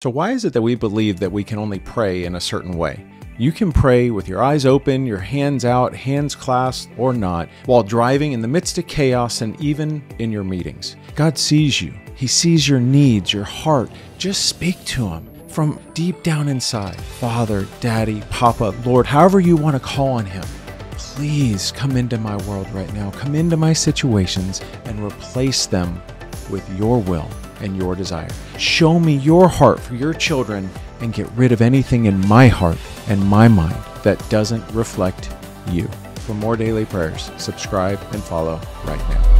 So, why is it that we believe that we can only pray in a certain way? You can pray with your eyes open, your hands out, hands clasped, or not, while driving in the midst of chaos and even in your meetings. God sees you, He sees your needs, your heart. Just speak to Him from deep down inside Father, Daddy, Papa, Lord, however you want to call on Him. Please come into my world right now, come into my situations, and replace them with your will and your desire. Show me your heart for your children and get rid of anything in my heart and my mind that doesn't reflect you. For more daily prayers, subscribe and follow right now.